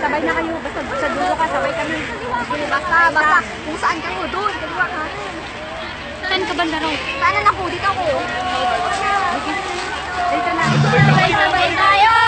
Sabay na kayo. Basta sa dulo ka, sabay kami. Basta, basta. Kung saan kayo, doon. Kaliwa ka. Saan ka banda raw? Saan ako? Dito ako. Dito na. Sabay-sabay! Tayo!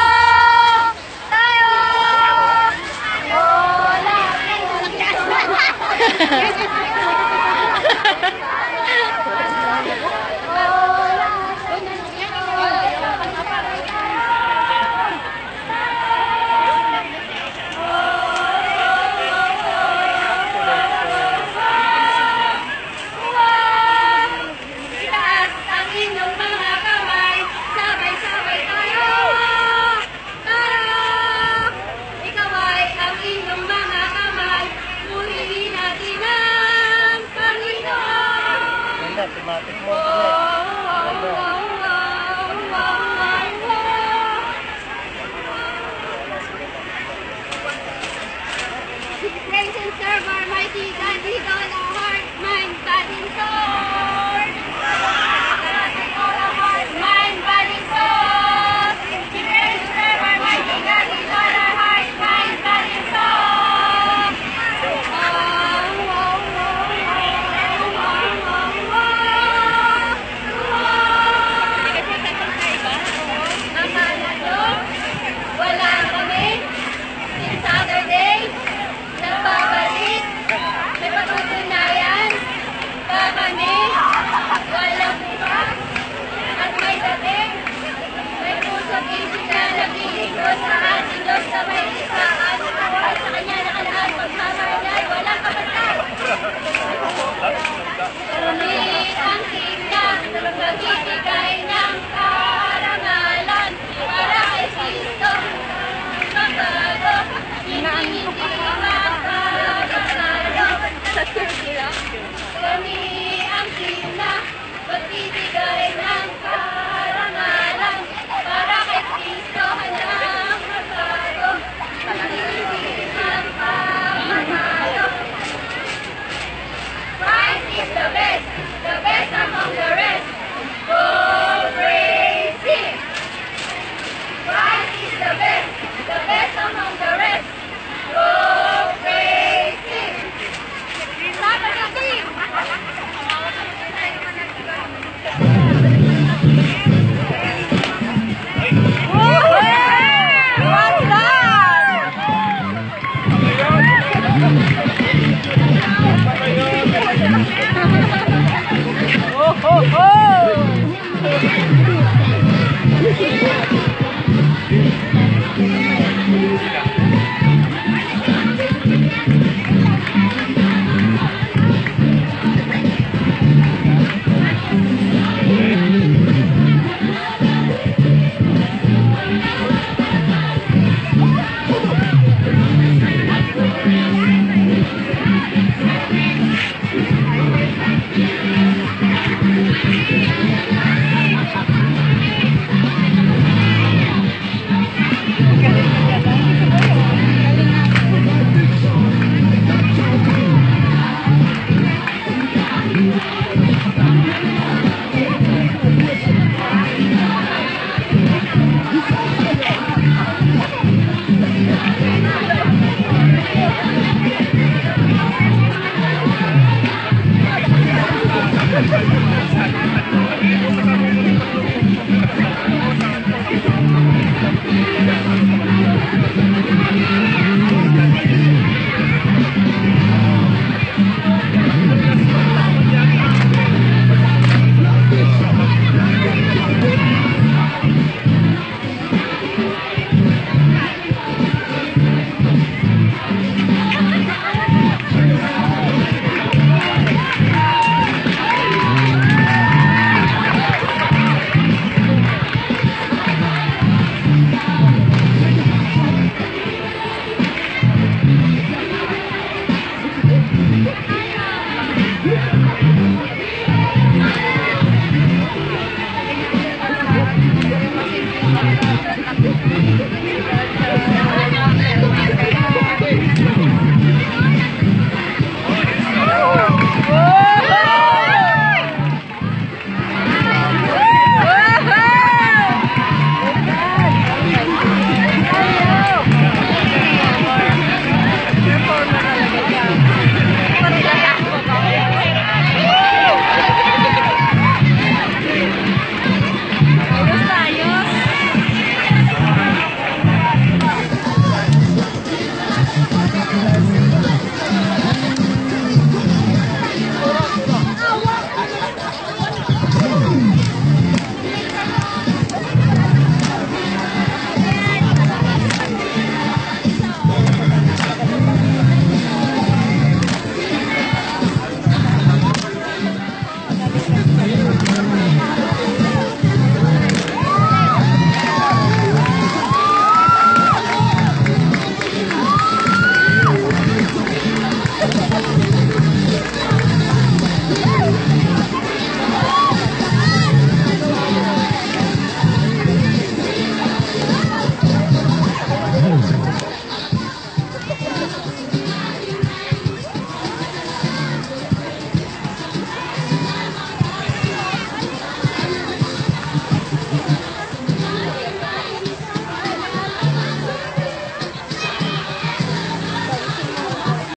na, tumatik mo ulit. Talaga. Planes isip na naglilingkod sa ating Diyos na may isa. Buhay sa Kanya nakalaan. Pagmamahalay, walang kapatid. Ngunit ang tingnan, magbibigay ng karangalan para kay hindi makakasalo. Kami ang